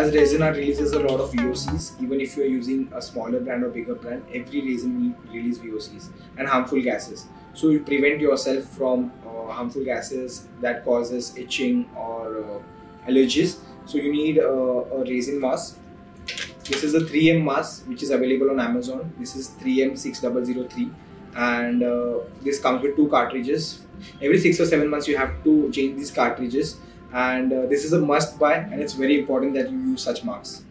as resin releases a lot of VOCs, even if you are using a smaller brand or bigger brand, every resin release VOCs and harmful gases. So you prevent yourself from uh, harmful gases that causes itching or uh, allergies. So you need a, a resin mask. This is a 3M mask which is available on Amazon. This is 3M6003 and uh, this comes with two cartridges. Every six or seven months you have to change these cartridges and uh, this is a must buy and it's very important that you use such masks.